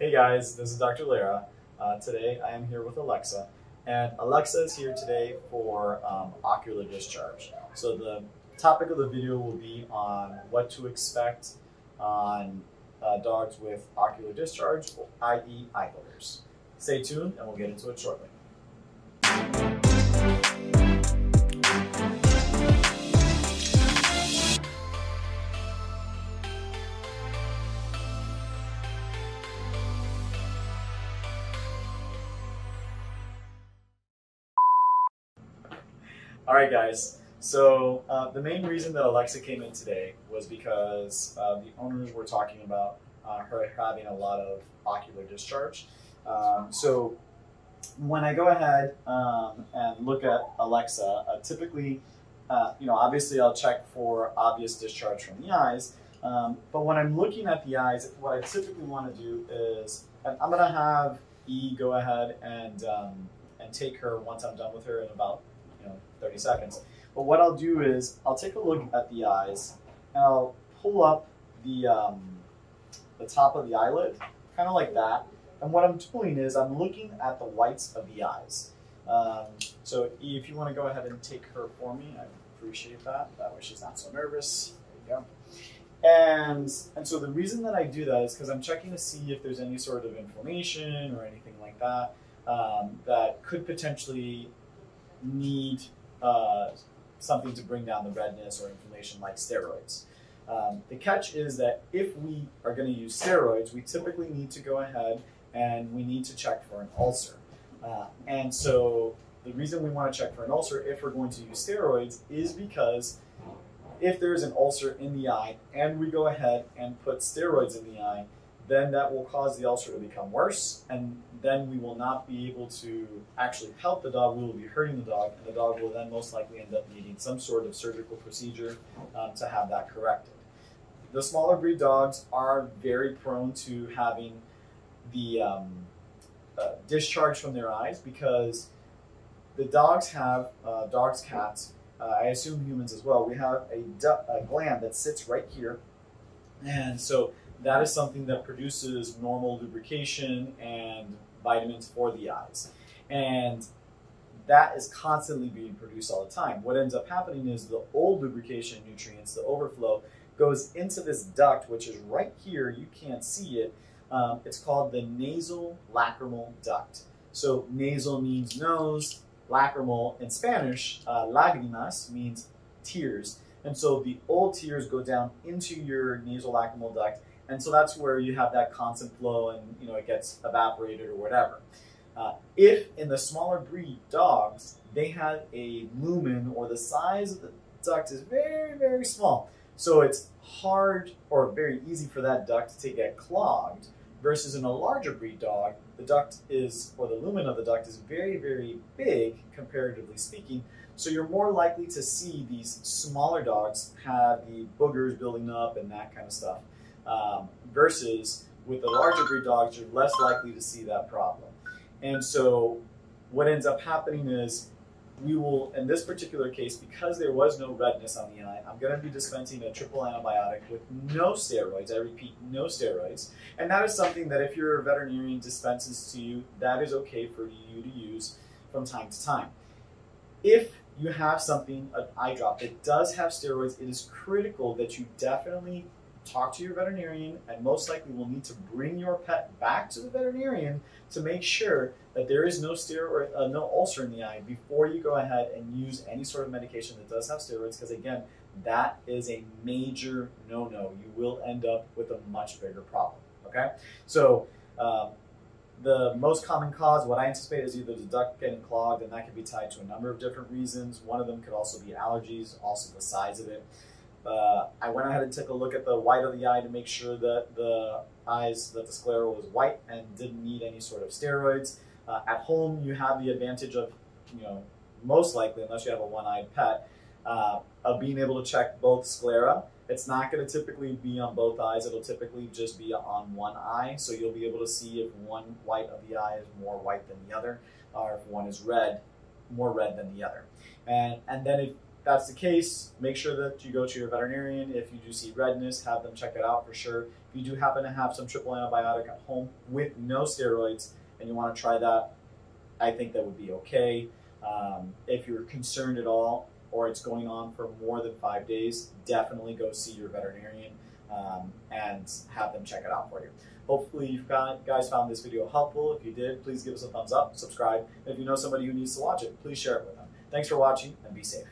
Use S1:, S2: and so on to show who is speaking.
S1: Hey guys, this is Dr. Lera. Uh, today I am here with Alexa, and Alexa is here today for um, ocular discharge. So the topic of the video will be on what to expect on uh, dogs with ocular discharge, i.e. eye boogers. Stay tuned and we'll get into it shortly. All right, guys. So uh, the main reason that Alexa came in today was because uh, the owners were talking about uh, her having a lot of ocular discharge. Um, so when I go ahead um, and look at Alexa, uh, typically, uh, you know, obviously I'll check for obvious discharge from the eyes. Um, but when I'm looking at the eyes, what I typically want to do is, and I'm going to have E go ahead and um, and take her once I'm done with her in about know 30 seconds. But what I'll do is I'll take a look at the eyes and I'll pull up the um, the top of the eyelid, kind of like that. And what I'm doing is I'm looking at the whites of the eyes. Um, so if you want to go ahead and take her for me, I appreciate that. That way she's not so nervous. There you go. And and so the reason that I do that is because I'm checking to see if there's any sort of inflammation or anything like that um, that could potentially need uh, something to bring down the redness or inflammation like steroids. Um, the catch is that if we are going to use steroids, we typically need to go ahead and we need to check for an ulcer. Uh, and so the reason we want to check for an ulcer if we're going to use steroids is because if there's an ulcer in the eye and we go ahead and put steroids in the eye, then that will cause the ulcer to become worse, and then we will not be able to actually help the dog. We will be hurting the dog, and the dog will then most likely end up needing some sort of surgical procedure um, to have that corrected. The smaller breed dogs are very prone to having the um, uh, discharge from their eyes because the dogs have, uh, dogs, cats, uh, I assume humans as well, we have a, a gland that sits right here. And so that is something that produces normal lubrication and vitamins for the eyes. And that is constantly being produced all the time. What ends up happening is the old lubrication nutrients, the overflow, goes into this duct, which is right here. You can't see it. Um, it's called the nasal lacrimal duct. So nasal means nose, lacrimal in Spanish, uh, lagrimas means tears. And so the old tears go down into your nasal lacrimal duct and so that's where you have that constant flow and you know it gets evaporated or whatever. Uh, if in the smaller breed dogs, they have a lumen or the size of the duct is very, very small. So it's hard or very easy for that duct to get clogged versus in a larger breed dog, the duct is, or the lumen of the duct is very, very big comparatively speaking. So you're more likely to see these smaller dogs have the boogers building up and that kind of stuff. Um, versus with the larger breed dogs, you're less likely to see that problem. And so what ends up happening is we will, in this particular case, because there was no redness on the eye, I'm going to be dispensing a triple antibiotic with no steroids. I repeat, no steroids. And that is something that if your veterinarian dispenses to you, that is okay for you to use from time to time. If you have something, an eye drop that does have steroids, it is critical that you definitely talk to your veterinarian and most likely will need to bring your pet back to the veterinarian to make sure that there is no steroid, uh, no ulcer in the eye before you go ahead and use any sort of medication that does have steroids because again that is a major no-no you will end up with a much bigger problem okay so um, the most common cause, what I anticipate, is either the duct getting clogged, and that can be tied to a number of different reasons. One of them could also be allergies, also the size of it. Uh, I went ahead and took a look at the white of the eye to make sure that the eyes, that the sclera was white and didn't need any sort of steroids. Uh, at home, you have the advantage of, you know, most likely, unless you have a one-eyed pet, uh, of being able to check both sclera. It's not going to typically be on both eyes. It'll typically just be on one eye. So you'll be able to see if one white of the eye is more white than the other, or if one is red, more red than the other. And, and then if that's the case, make sure that you go to your veterinarian. If you do see redness, have them check it out for sure. If you do happen to have some triple antibiotic at home with no steroids and you want to try that, I think that would be okay. Um, if you're concerned at all or it's going on for more than five days, definitely go see your veterinarian um, and have them check it out for you. Hopefully you guys found this video helpful. If you did, please give us a thumbs up, subscribe. If you know somebody who needs to watch it, please share it with them. Thanks for watching and be safe.